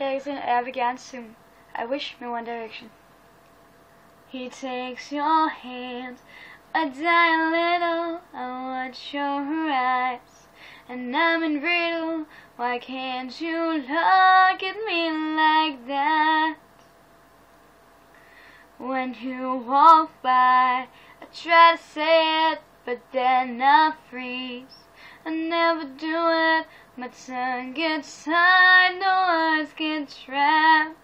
Og jeg vil gerne I Wish med One Direction. He takes your hand, I die a little, I watch your eyes, and I'm in riddle, why can't you look at me like that? When you walk by, I try to say it, but then I freeze. I never do it, my tongue gets tied, no words get trapped.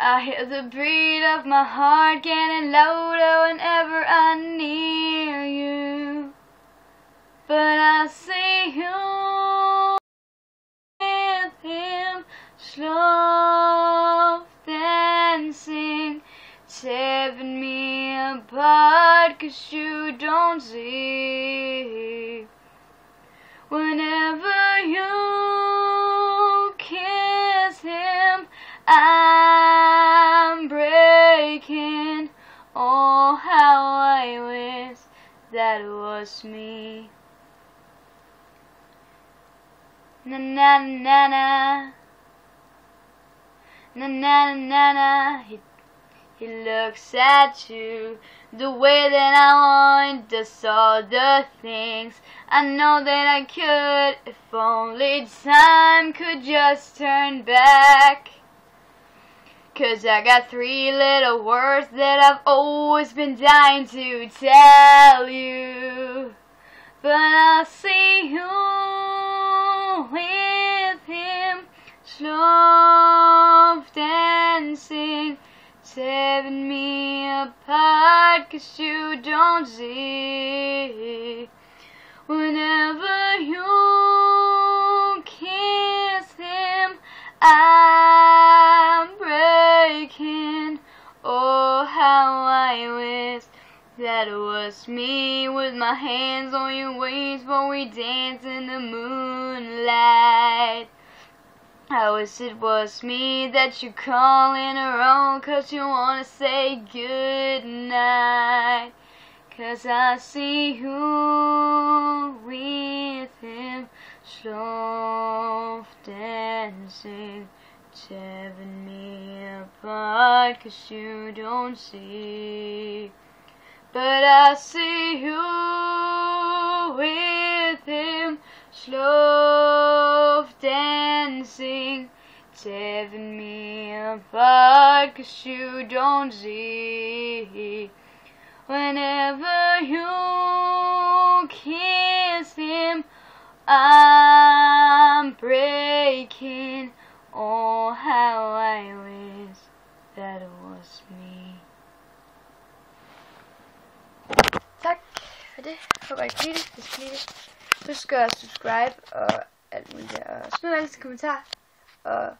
I hear the beat of my heart getting louder whenever I'm near you. But I see you with him, slow dancing, tearing me apart, cause you don't see. Whenever how I wish that was me. Na na na na. Na na na na. He, he looks at you the way that I want, does all the things I know that I could if only time could just turn back. Cause I got three little words that I've always been dying to tell you. But I'll see you with him, slow dancing, tearing me apart, cause you don't see. Whenever you kiss him, I'm that was me with my hands on your waist while we dance in the moonlight. I wish it was me that you calling on cause you wanna say good night. Cause I see you with him, soft dancing, tearing me apart, cause you don't see. But I see you with him, slow dancing, tearing me apart, cause you don't see. Whenever you kiss him, I'm breaking. Oh, how I wish that was me. Det. Håber I kan lide det. Hvis I kan lide det, husk at subscribe og alt muligt. Og smid alle kommentarer. Og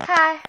hej.